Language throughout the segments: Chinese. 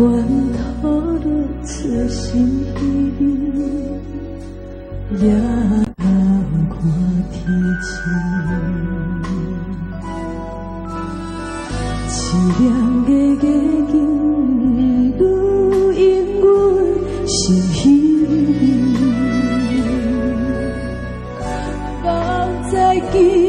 管吐露出心意，也看天星，凄凉的夜景，愈引阮心喜。梦再见。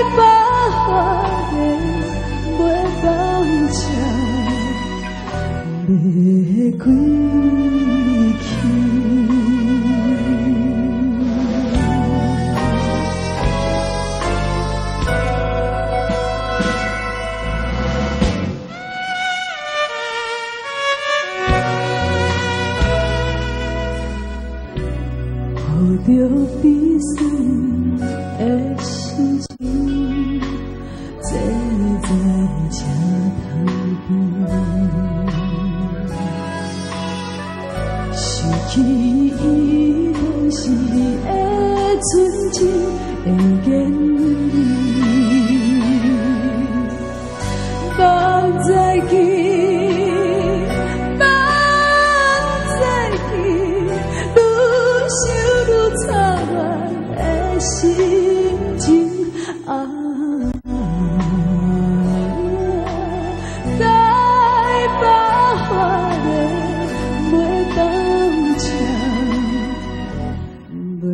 在北海的月光下，着悲伤的心情，坐在车头边，想起伊当时的纯情啊，在北伐的末班车，未。